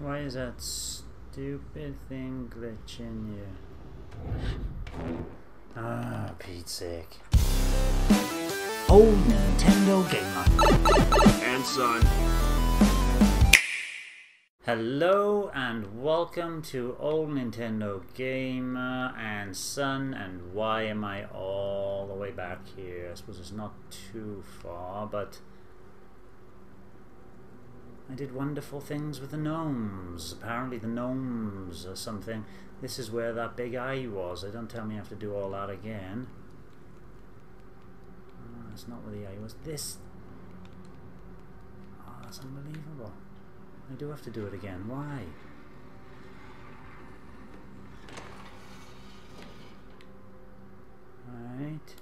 Why is that stupid thing glitching you? Ah, Pete's sake. Old Nintendo Gamer. And son. Hello and welcome to Old Nintendo Gamer and Son and why am I all the way back here? I suppose it's not too far but I did wonderful things with the gnomes. Apparently the gnomes or something. This is where that big eye was. They don't tell me I have to do all that again. Oh, that's not where the eye was. This... Oh, that's unbelievable. I do have to do it again. Why? Right.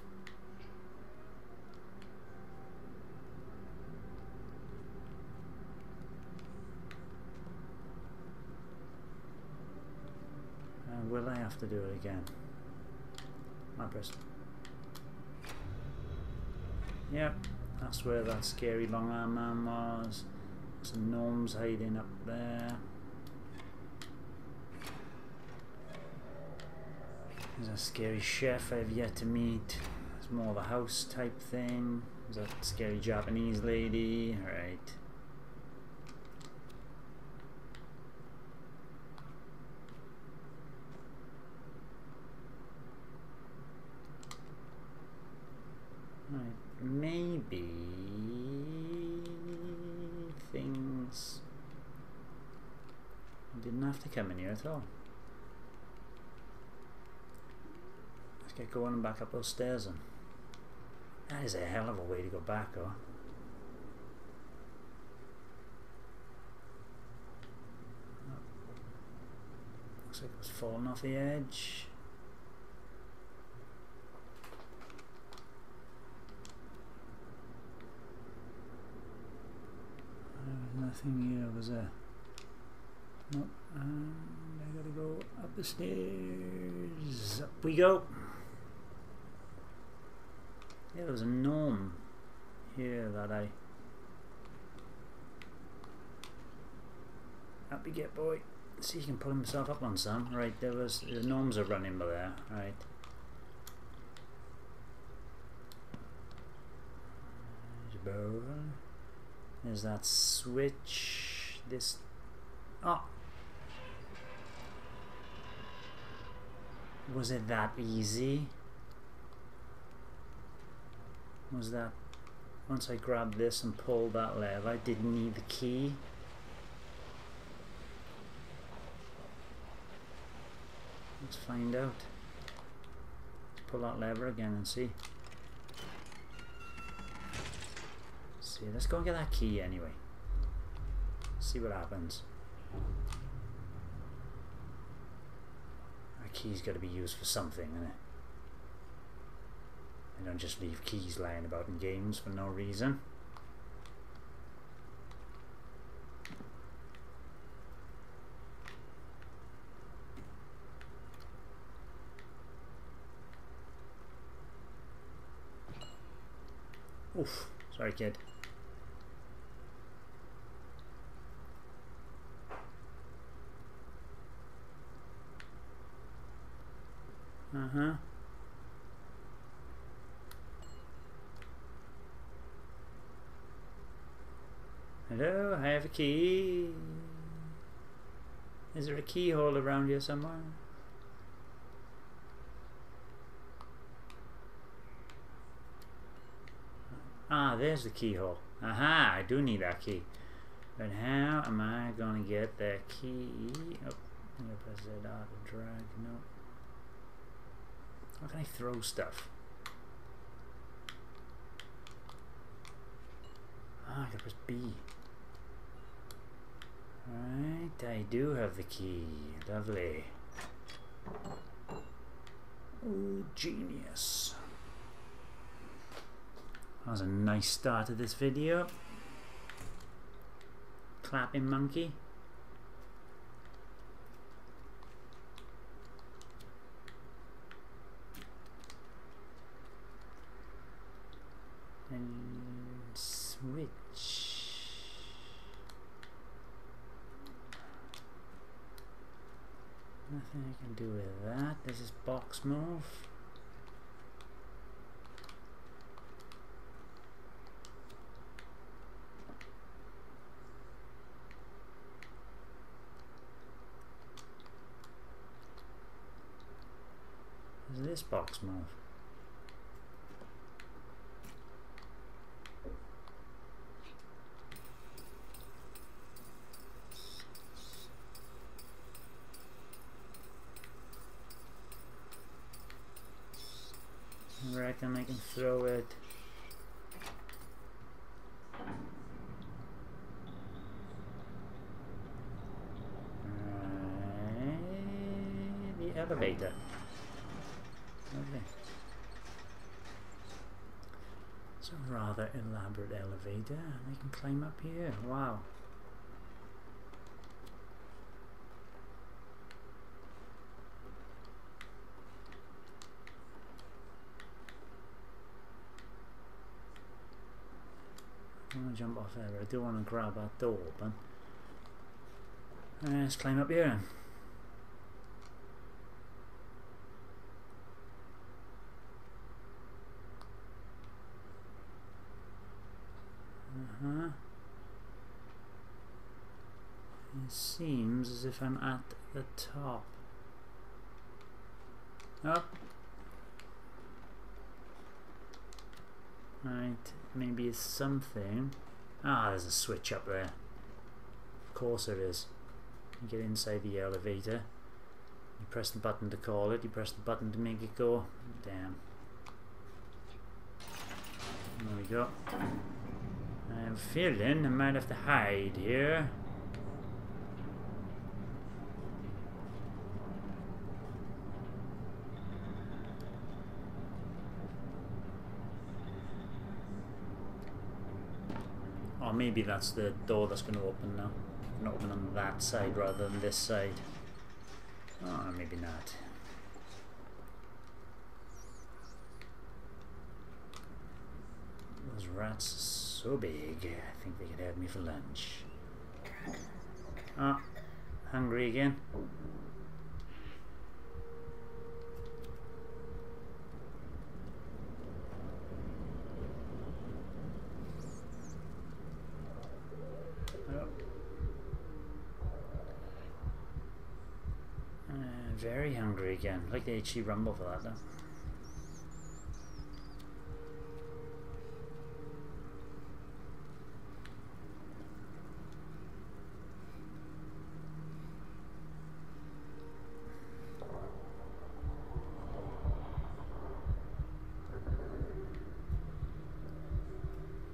Uh, will I have to do it again? My press. Yep, that's where that scary long arm man was. Some gnomes hiding up there. There's a scary chef I've yet to meet. It's more of a house type thing. There's a scary Japanese lady. Right. Right, maybe things didn't have to come in here at all. Let's get going and back up those stairs then. That is a hell of a way to go back though. Looks like it was falling off the edge. Nothing here, was a Nope. And I gotta go up the stairs. Up we go. Yeah, there was a gnome here that I. Up you get, boy. See, he can pull himself up on some. Right, there was the gnomes are running by there. Right. There's that switch. This. Oh! Was it that easy? Was that. Once I grabbed this and pulled that lever, I didn't need the key? Let's find out. Pull that lever again and see. See. Let's go and get that key anyway. See what happens. That key's got to be used for something, innit? I don't just leave keys lying about in games for no reason. Oof, sorry kid. Uh-huh. Hello, I have a key. Is there a keyhole around here somewhere? Ah, there's the keyhole. Aha, I do need that key. But how am I going to get that key? Oh, I'm going to press that out to drag. Nope. How can I throw stuff? Ah, I can press B. Right, I do have the key. Lovely. Oh, genius. That was a nice start to this video. Clapping monkey. and switch Nothing I can do with that. This is box move? Does this box move? Reckon I can throw it. The elevator. It's a rather elaborate elevator, and I can climb up here. Wow. I want to jump off there, but I do want to grab that door open. Let's climb up here. Uh-huh. It seems as if I'm at the top. Up. Right, maybe it's something. Ah, there's a switch up there. Of course there is. You get inside the elevator. You press the button to call it. You press the button to make it go. Damn. There we go. I'm feeling I might have to hide here. Maybe that's the door that's going to open now. Not open on that side rather than this side. Oh, maybe not. Those rats are so big, I think they could have me for lunch. Ah, hungry again? Oh. Uh, again. Like the HD Rumble for that though.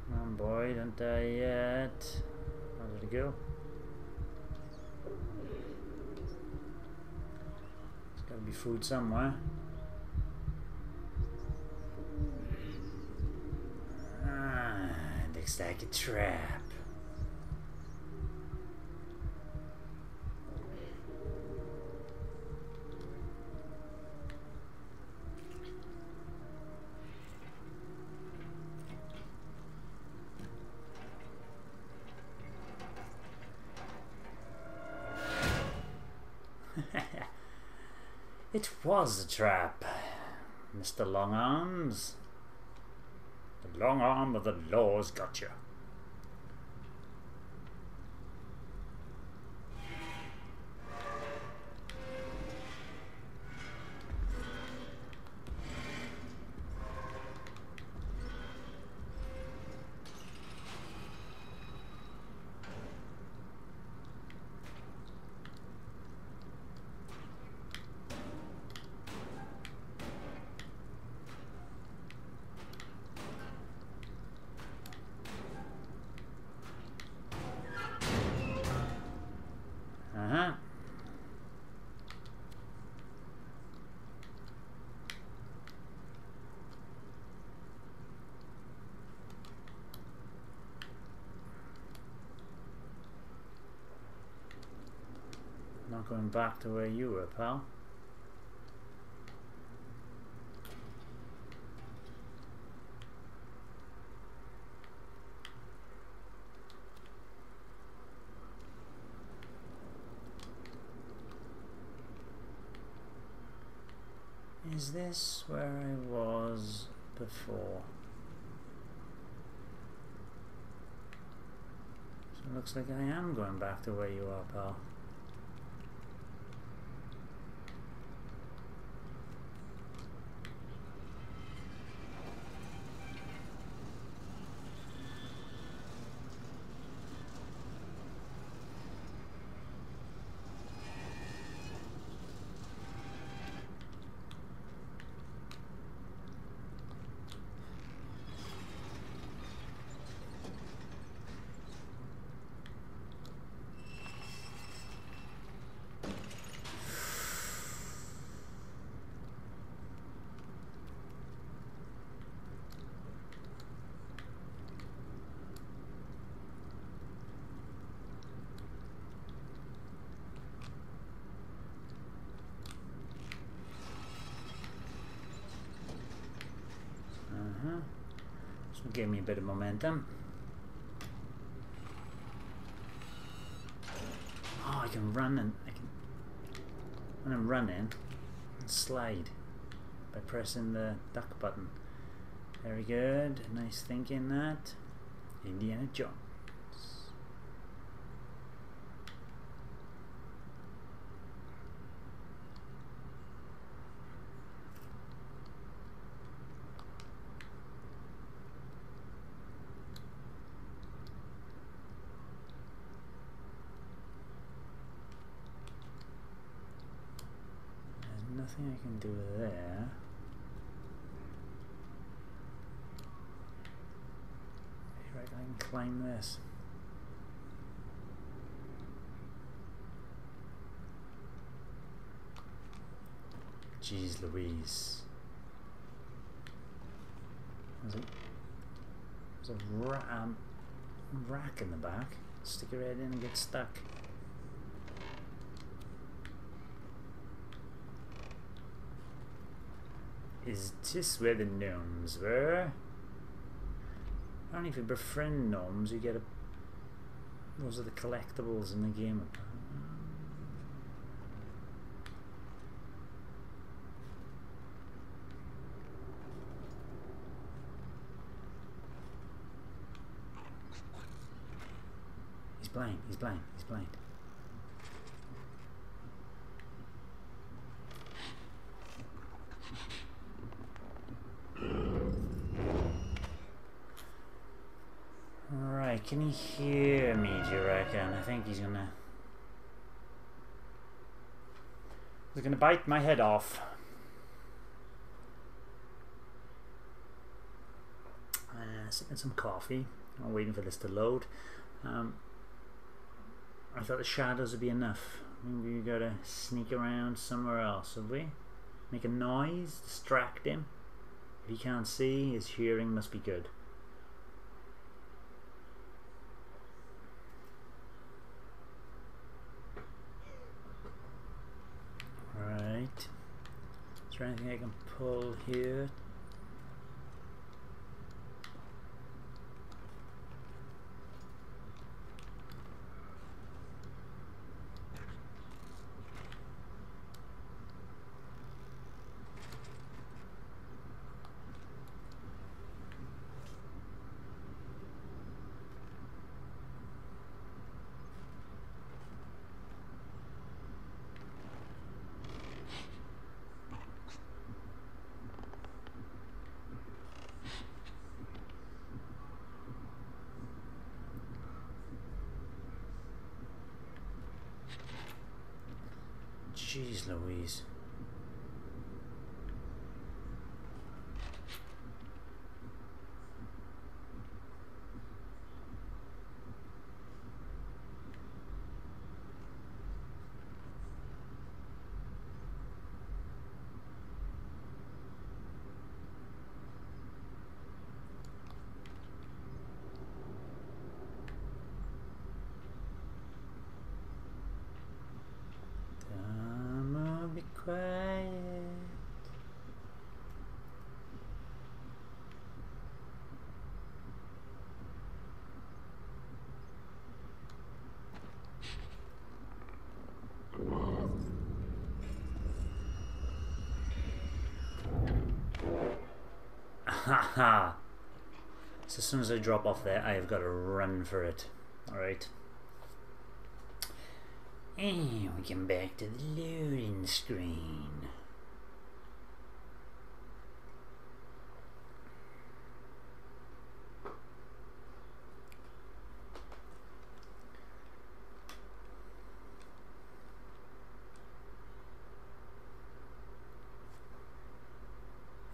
Come on boy, don't die yet. How did it go? There's gotta be food somewhere. Ah, looks like a trap. Was a trap, Mr. Longarms. The long arm of the law's got you. Not going back to where you were, pal. Is this where I was before? So it looks like I am going back to where you are, pal. Uh-huh. So give me a bit of momentum. Oh, I can run and I can when I'm running and slide by pressing the duck button. Very good. Nice thinking that. Indiana Jones. There's nothing I can do there. Maybe I can climb this. Jeez Louise. There's a, there's a ra um, rack in the back. Stick your head in and get stuck. Is this where the gnomes were? Apparently if you befriend gnomes you get a those are the collectibles in the game. He's blind, he's blind, he's blind. Alright, can he hear me, do you reckon? I think he's gonna... He's gonna bite my head off. Uh, some coffee. I'm waiting for this to load. Um, I thought the shadows would be enough. Maybe we gotta sneak around somewhere else, have we? Make a noise, distract him. If he can't see, his hearing must be good. Right. Is there anything I can pull here? Jeez Louise. Haha. So as soon as I drop off there, I have got to run for it. Alright. And we come back to the loading screen.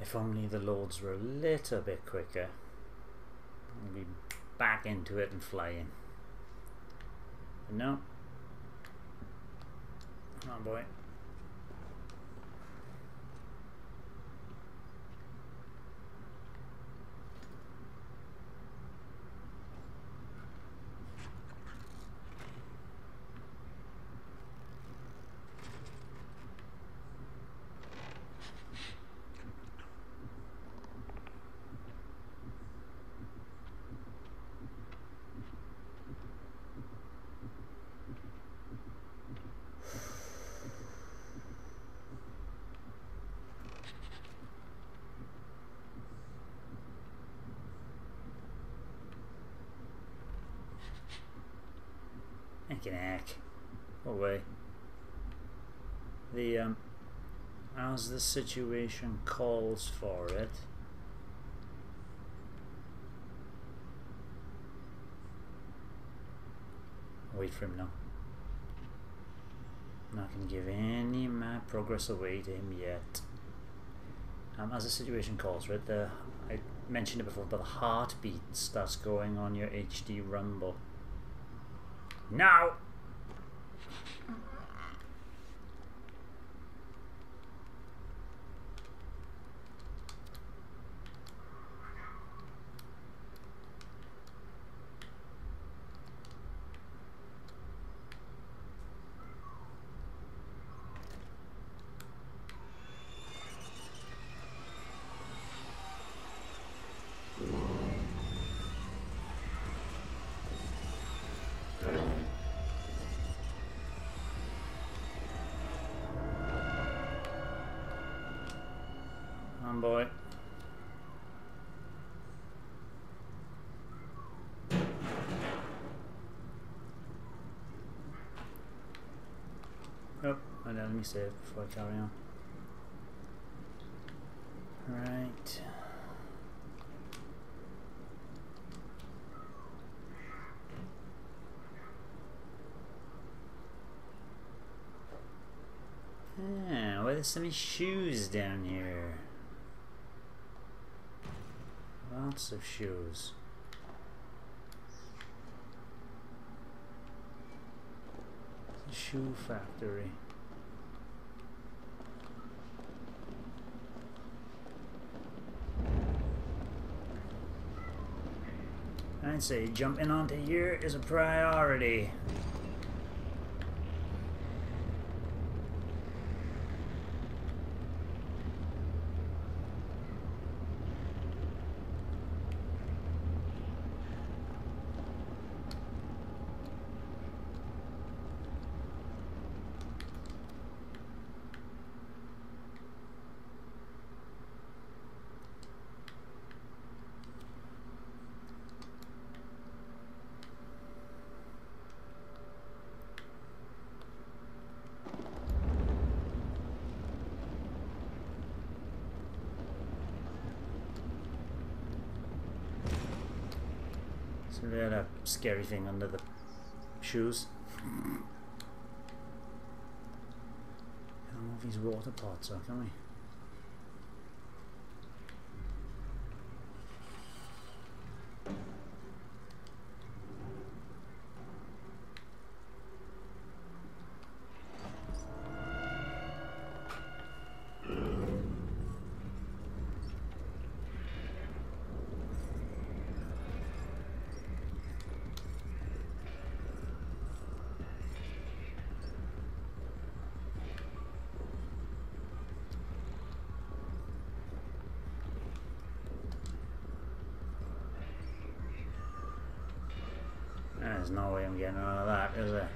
If only the Lords were a little bit quicker. We'd be back into it and flying. But no. Oh boy. Can hack. Away. The um as the situation calls for it. Wait for him now. I'm not going to give any of my progress away to him yet. Um, as the situation calls for it, the I mentioned it before, but the heartbeat starts going on your HD rumble. Now! boy. Oh, let me save before I carry on. Right. Yeah, why there's so many shoes down here? Lots of shoes. shoe factory. I'd say jumping onto here is a priority. So we had a scary thing under the shoes. Can't move these water pots up, can we? There's no way I'm getting out of that, is there?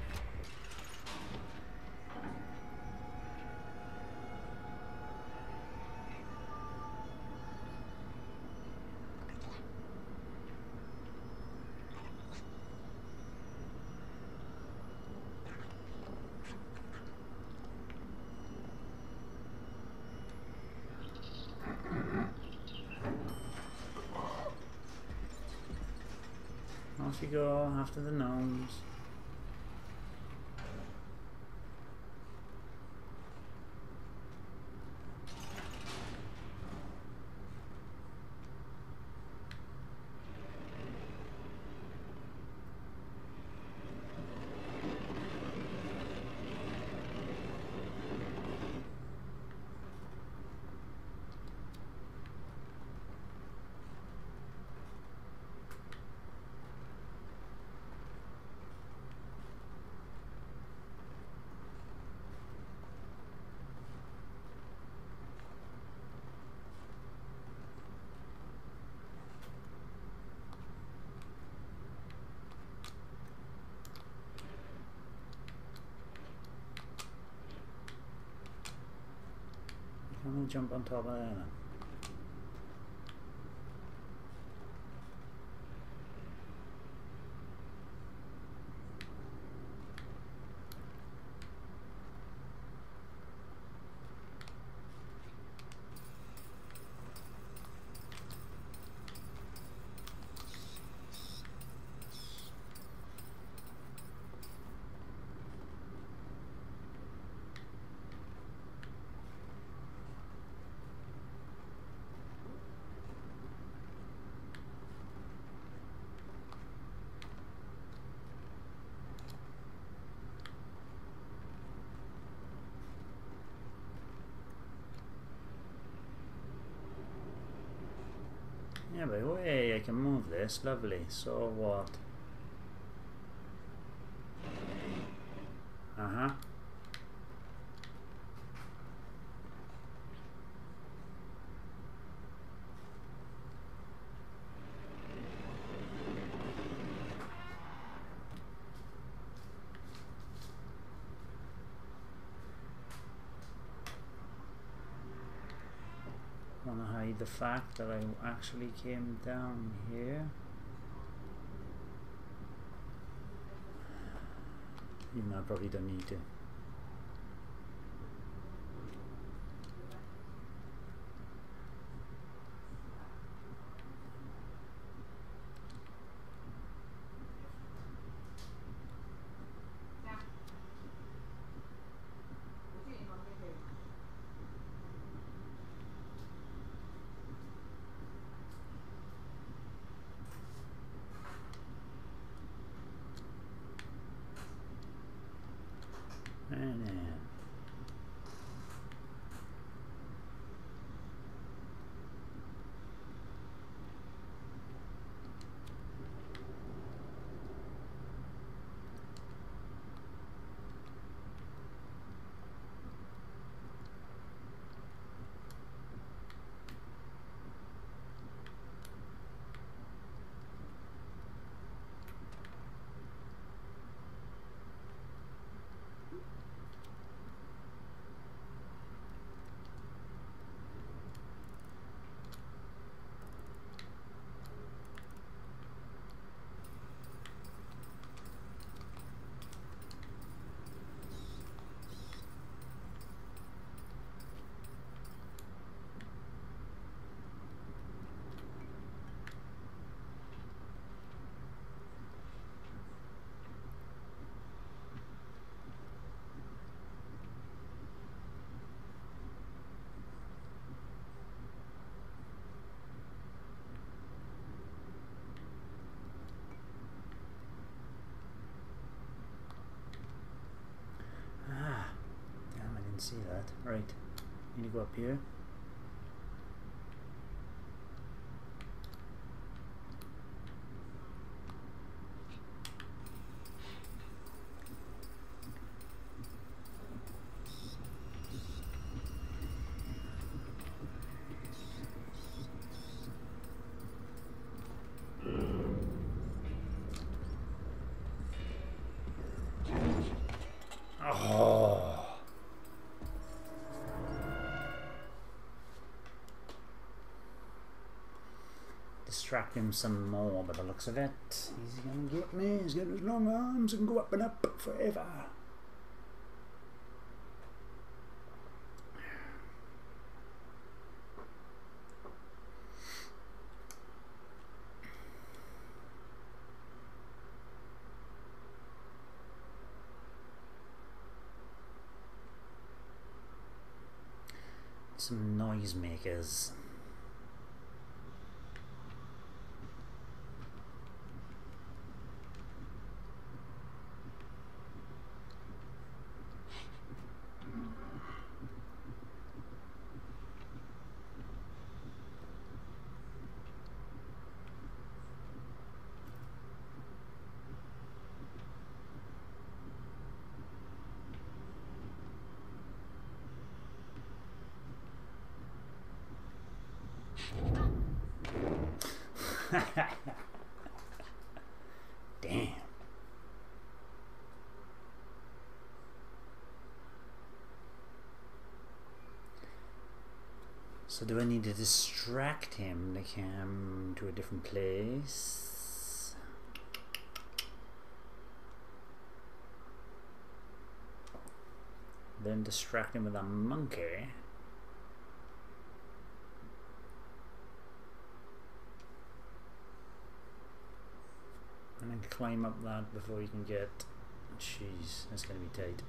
Off you go after the gnomes. Jump on top of there then. Yeah, but way I can move this. Lovely. So what? Uh huh. want to hide the fact that I actually came down here. Even though I probably don't need to. And then Ah, damn, I didn't see that. Right, need to go up here. trap him some more by the looks of it. He's gonna get me, he's got his long arms and go up and up forever. Some noisemakers. So do I need to distract him to come to a different place? Then distract him with a monkey? And then climb up that before you can get... Jeez, that's going to be tight.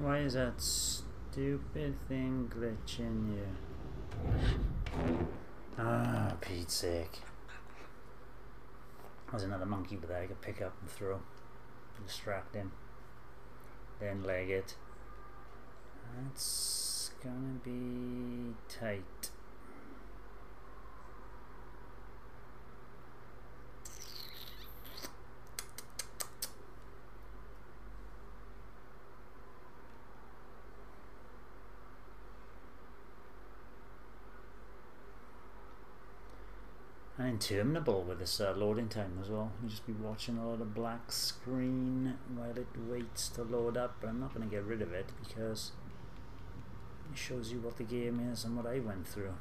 Why is that stupid thing glitching you? Ah, Pete's sake. There's another monkey but I could pick up and throw. Distract him. Then leg it. That's gonna be tight. Interminable with this uh, loading time as well. You just be watching a lot of black screen while it waits to load up. But I'm not going to get rid of it because it shows you what the game is and what I went through.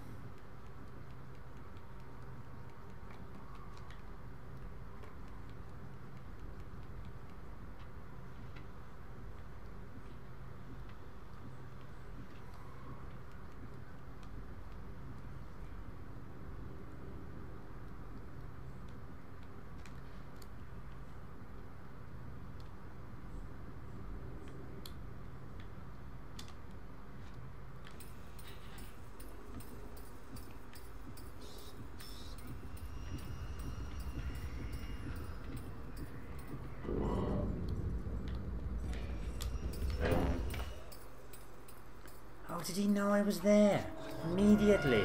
How did he know I was there? Immediately.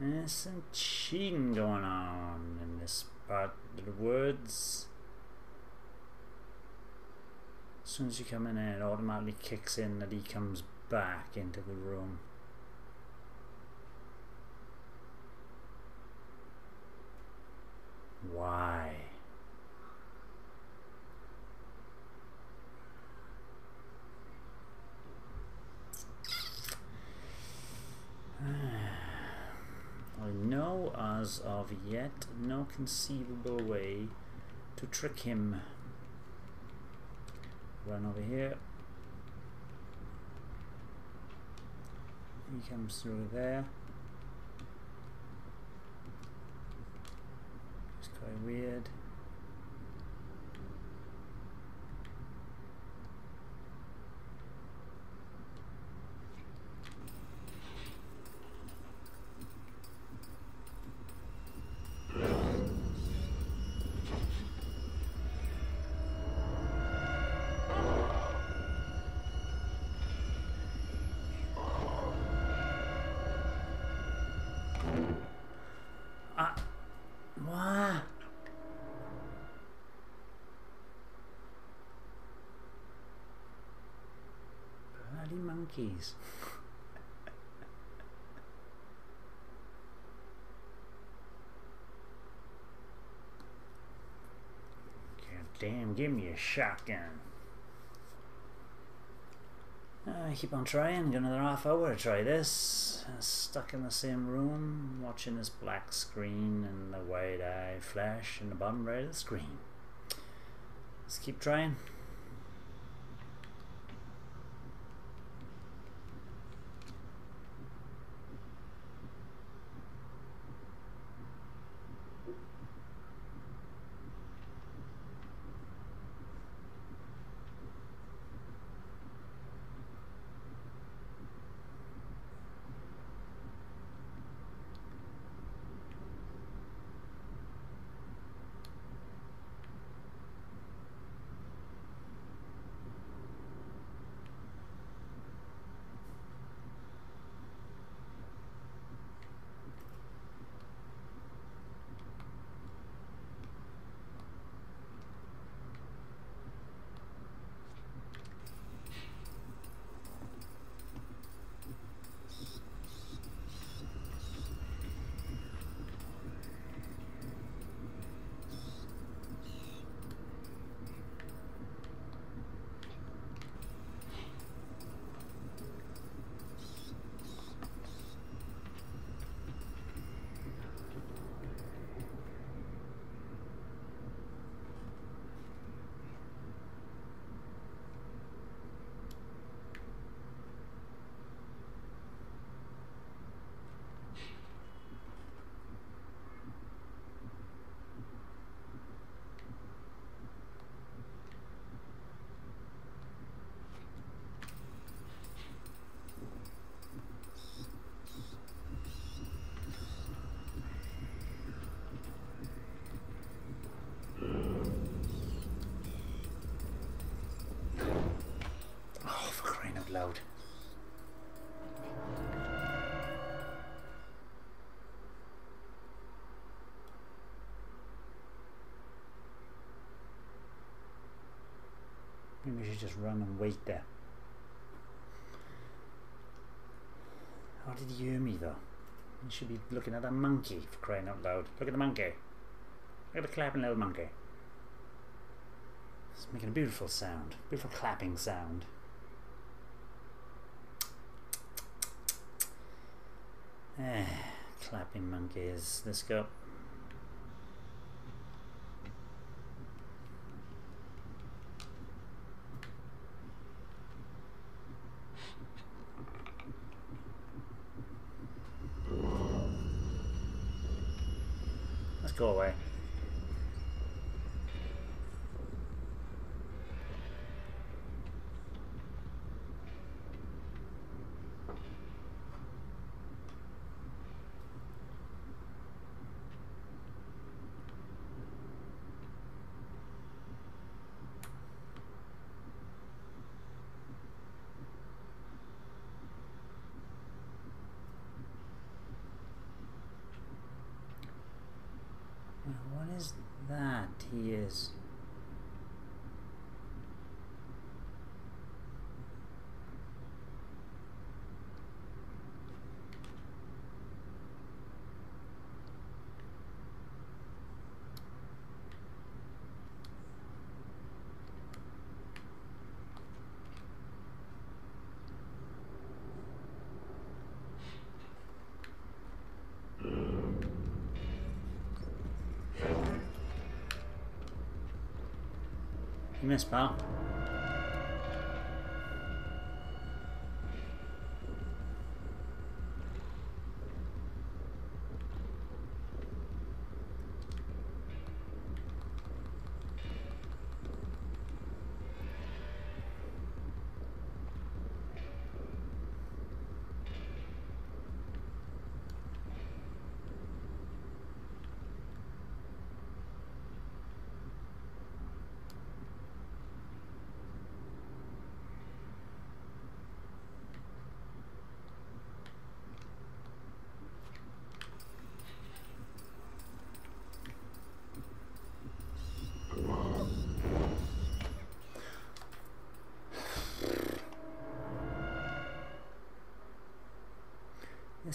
There's some cheating going on in this part of the woods. As soon as you come in it automatically kicks in that he comes back into the room. Why? I know as of yet no conceivable way to trick him. Run over here. He comes through there. It's quite weird. Monkeys. God damn, give me a shotgun. I keep on trying, got another half hour to try this. Stuck in the same room, watching this black screen and the white eye flash in the bottom right of the screen. Let's keep trying. Loud. Maybe we should just run and wait there. How did he hear me though? You should be looking at that monkey for crying out loud. Look at the monkey. Look at the clapping little monkey. It's making a beautiful sound. Beautiful clapping sound. Eh, clapping monkeys. Let's go. Let's go away. Well, What is that he is? You missed, pal.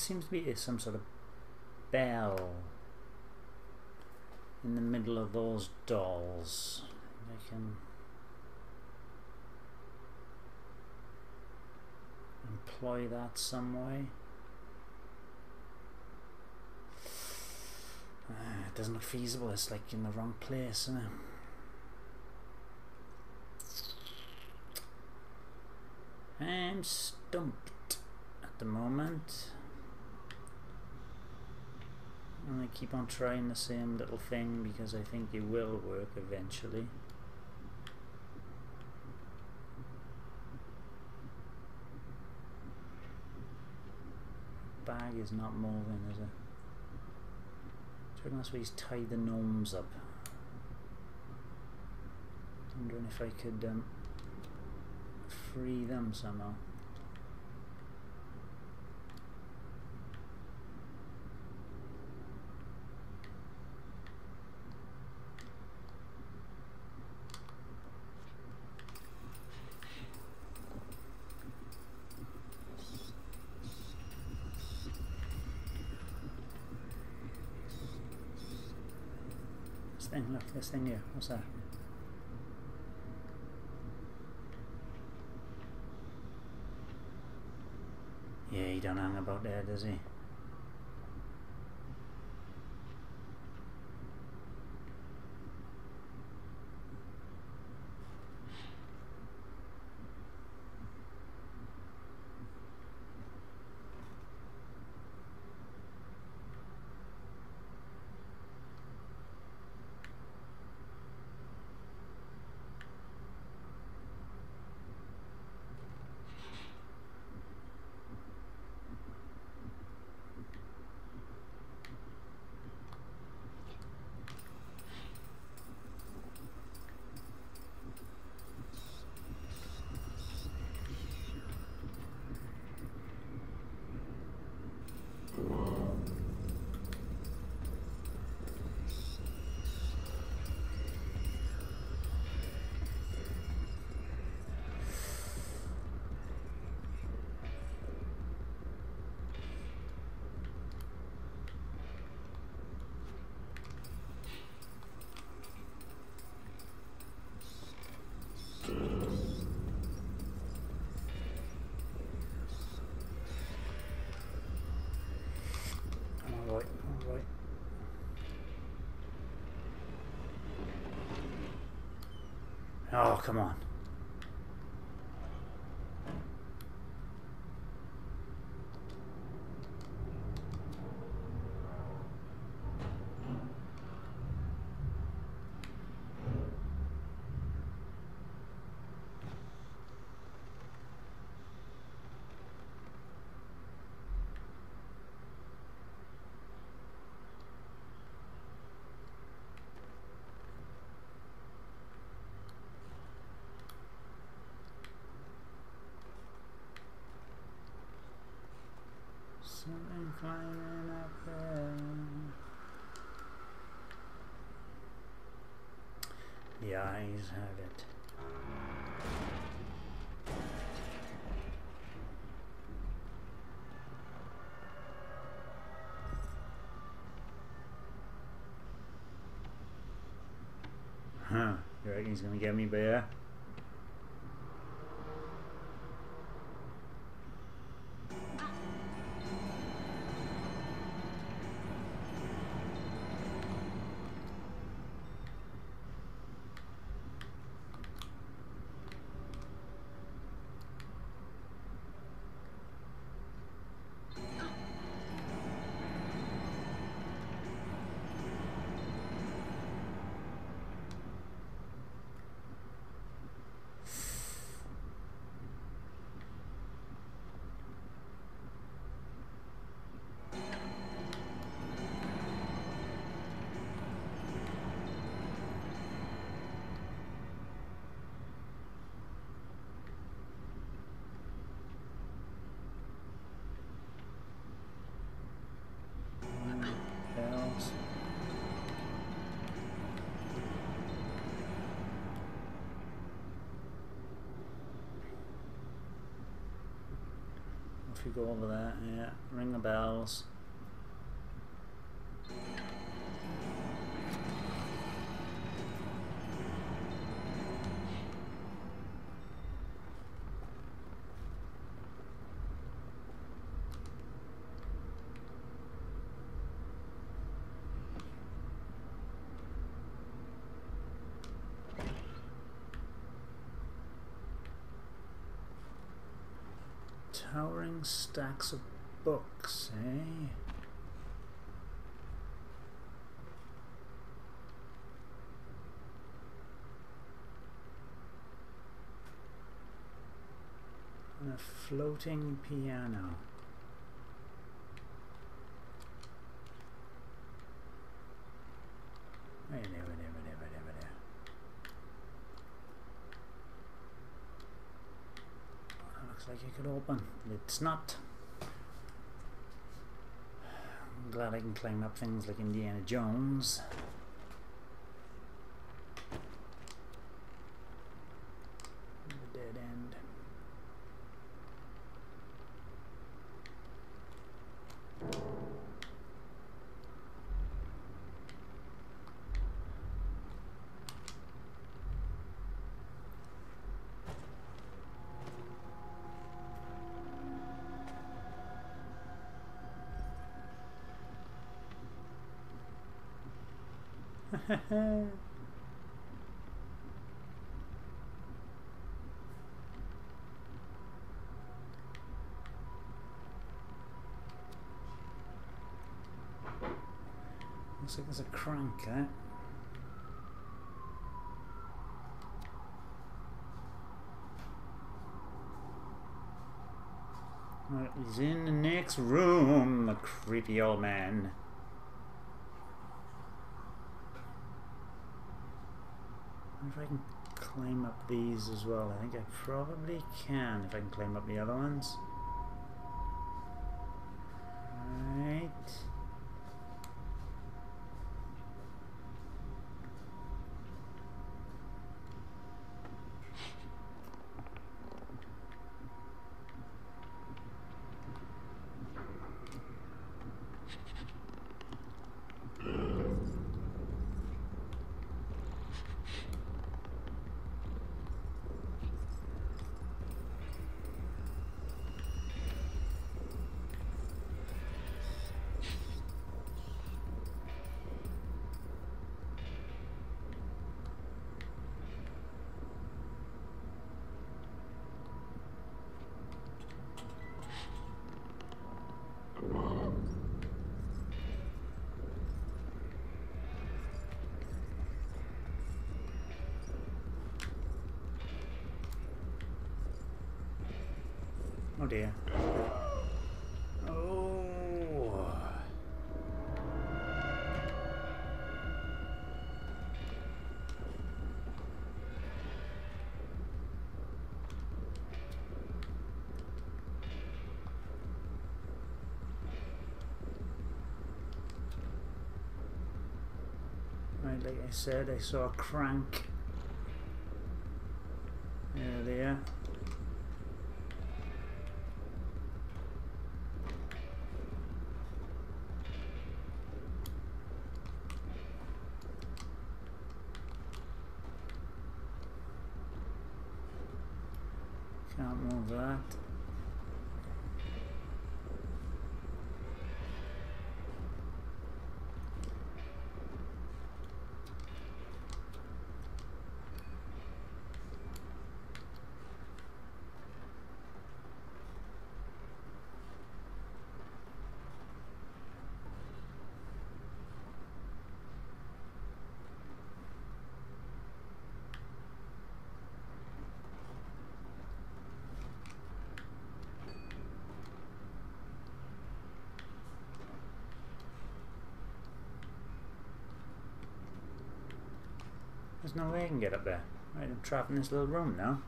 Seems to be some sort of bell in the middle of those dolls. I can employ that some way. Uh, it doesn't look feasible, it's like in the wrong place, isn't it? I'm stumped at the moment. I keep on trying the same little thing because I think it will work eventually. Bag is not moving, is it? So that's where he's tied the gnomes up. Wondering if I could um, free them somehow. This thing, here, what's that? Yeah, he don't hang about there, does he? Alright, alright. Oh, come on. Something climbing up there. The eyes have it. Huh, you reckon he's gonna get me bear? If you go over there. Yeah, ring the bells. Towering stacks of books, eh? And a floating piano. Wait there, wait there, wait there, wait there, wait there. That looks like it could open. It's not. I'm glad I can climb up things like Indiana Jones. The dead end. Looks like there's a crank there. Right, he's in the next room, the creepy old man. If I can climb up these as well. I think I probably can if I can climb up the other ones. Dear. Right, like I said, I saw a crank. There, there. Can't move that. There's no way I can get up there. Right, I'm trapped in this little room now.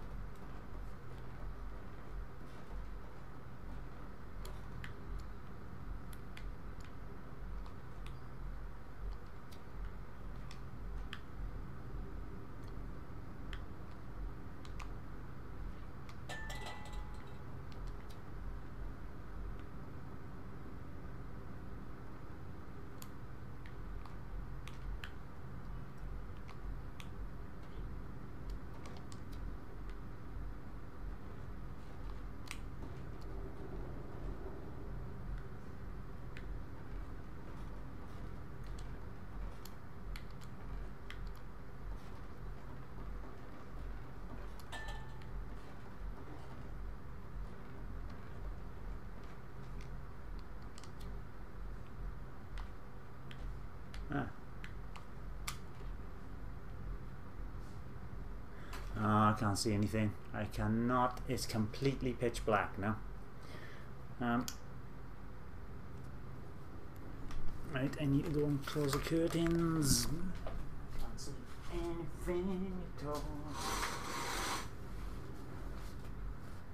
Ah. Oh, I can't see anything. I cannot. It's completely pitch black now. Um, right, I need to go and close the curtains. Can't see anything at all.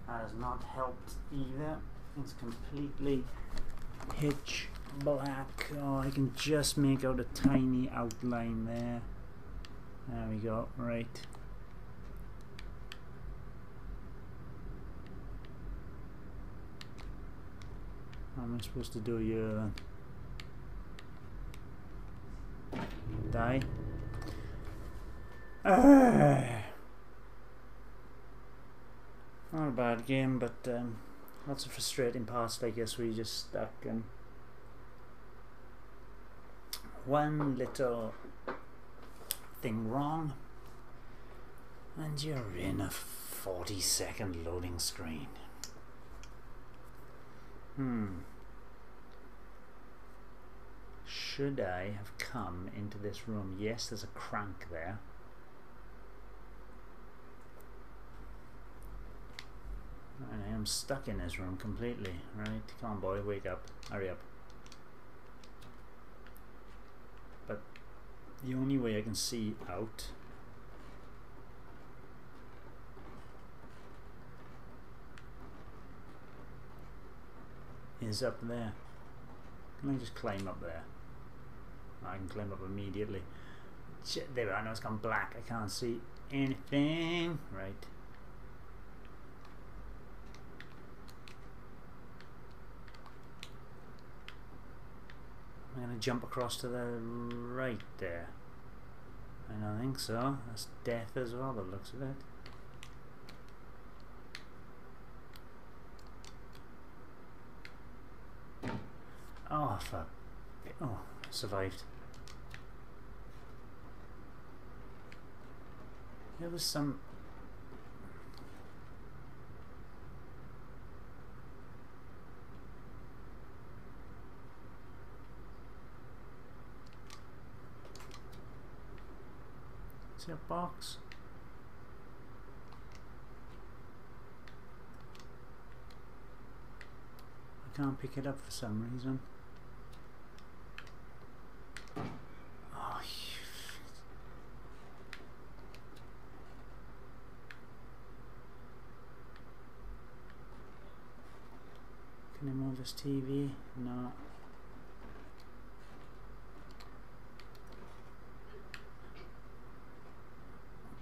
That has not helped either. It's completely pitch black. Oh, I can just make out a tiny outline there. There we go, right. What am I supposed to do here then? Die? Ah. Not a bad game, but um, lots of frustrating parts I guess we just stuck in. One little thing wrong and you're in a 40 second loading screen. Hmm. Should I have come into this room? Yes, there's a crank there. And I am stuck in this room completely. Right, come on boy, wake up. Hurry up. But the only way I can see out is up there. Can I just climb up there? I can climb up immediately. Shit, There we are, I know it's gone black. I can't see anything. Right. I'm going to jump across to the right there. I don't think so. That's death as well, the looks of it. Oh, fuck. Oh, survived. There was some... Is there a box? I can't pick it up for some reason. TV? No.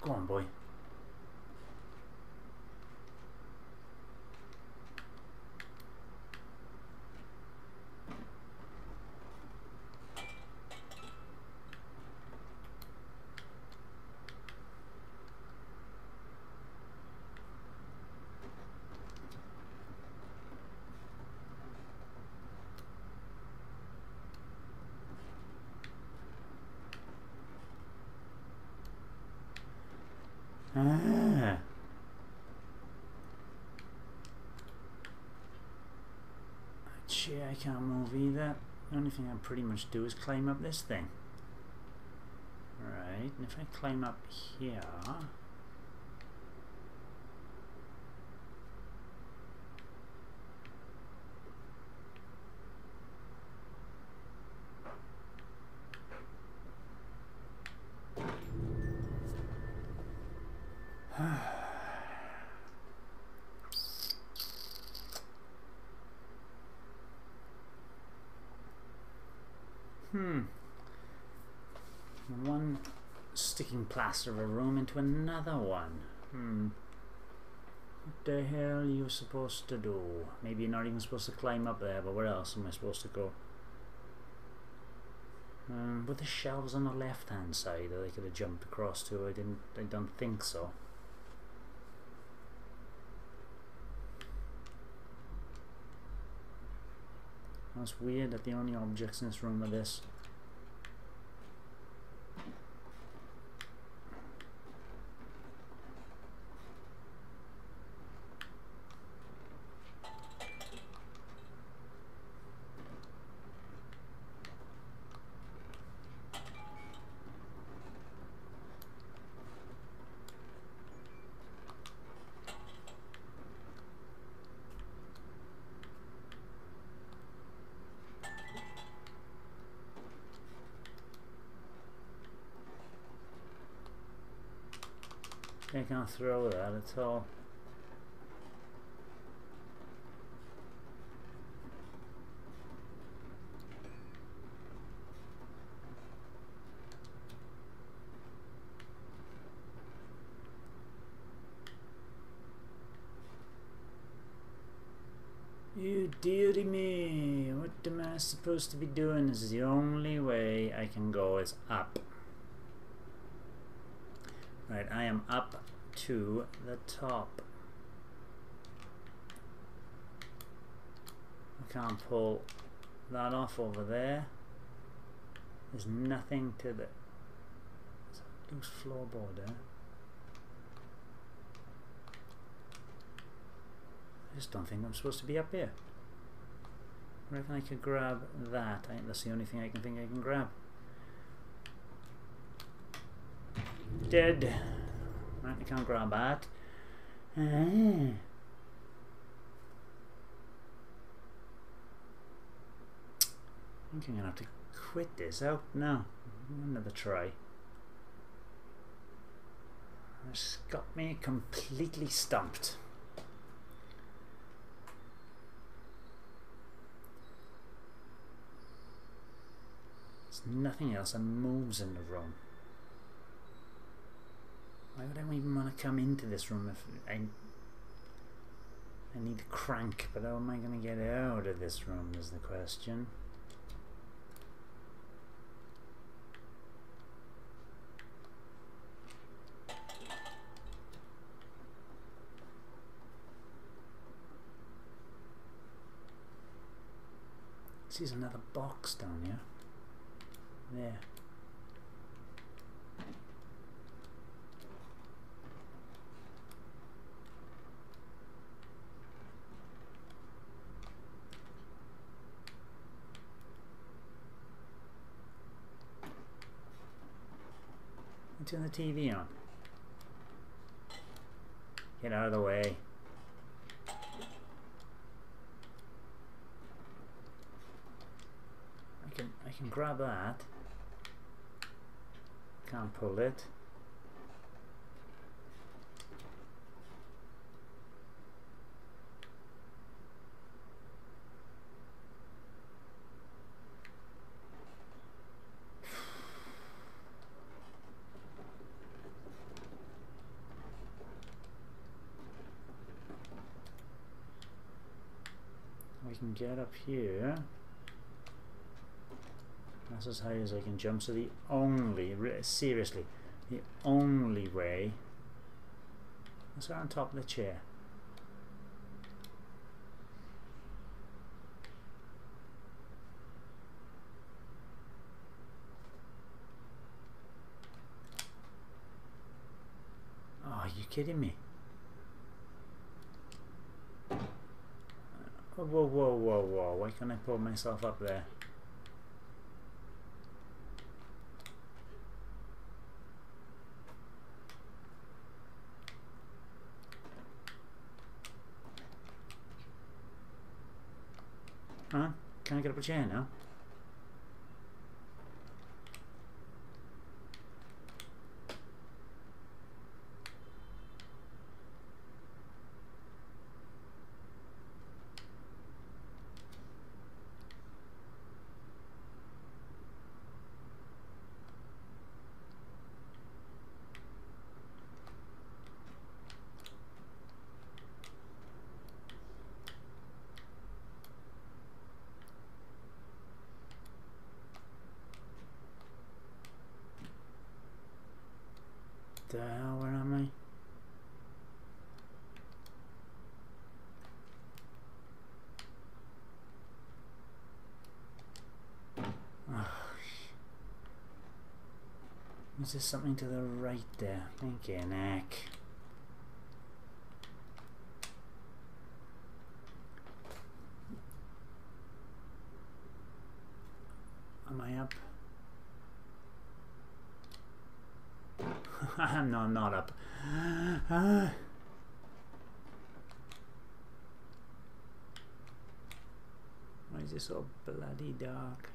Go on, boy. Ah. Gee, I can't move either. The only thing I pretty much do is climb up this thing. Right, and if I climb up here... Hmm. One of a room into another one. Hmm. What the hell are you supposed to do? Maybe you're not even supposed to climb up there, but where else am I supposed to go? Um, with the shelves on the left hand side that I could have jumped across to, I didn't I don't think so. That's weird that the only objects in this room are this. I can't throw that at all. You dearie me, what am I supposed to be doing? This is the only way I can go is up. Right, I am up to the top. I can't pull that off over there. There's nothing to the loose floorboard there. I just don't think I'm supposed to be up here. I reckon I could grab that. I that's the only thing I can think I can grab. Dead. Right, I can't grab that. Ah. I think I'm gonna have to quit this Oh no, Another try. It's got me completely stumped. There's nothing else that moves in the room. Why would I even want to come into this room if I I need a crank, but how am I going to get out of this room is the question. This is another box down here. There. Turn the TV on. Get out of the way. I can I can grab that. Can't pull it. Can get up here. That's as high as I can jump. So the only, seriously, the only way. Let's go on top of the chair. Are you kidding me? Whoa, whoa, whoa, whoa. Why can't I pull myself up there? Huh? Can I get up a chair now? the hell? Where am I? Is there something to the right there? Thank you, Nick. Am I up? no, I'm not up. Why is it so bloody dark?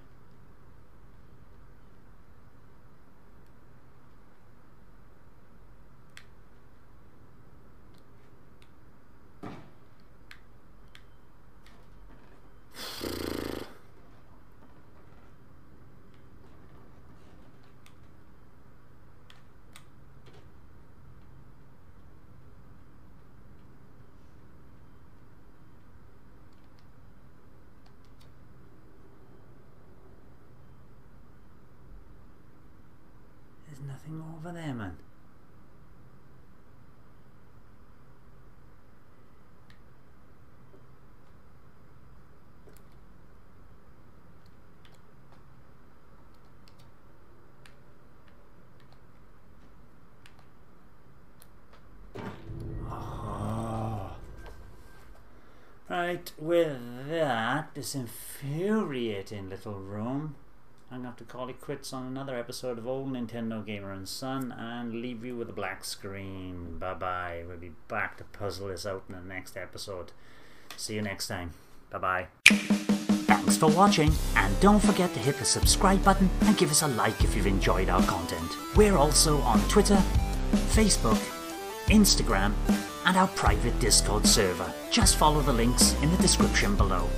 There's nothing over there, man. Oh. Right, with that, this infuriating little room, I'm going to have to call it quits on another episode of Old Nintendo Gamer and Son and leave you with a black screen. Bye bye. We'll be back to puzzle this out in the next episode. See you next time. Bye bye. Thanks for watching, and don't forget to hit the subscribe button and give us a like if you've enjoyed our content. We're also on Twitter, Facebook, Instagram, and our private Discord server. Just follow the links in the description below.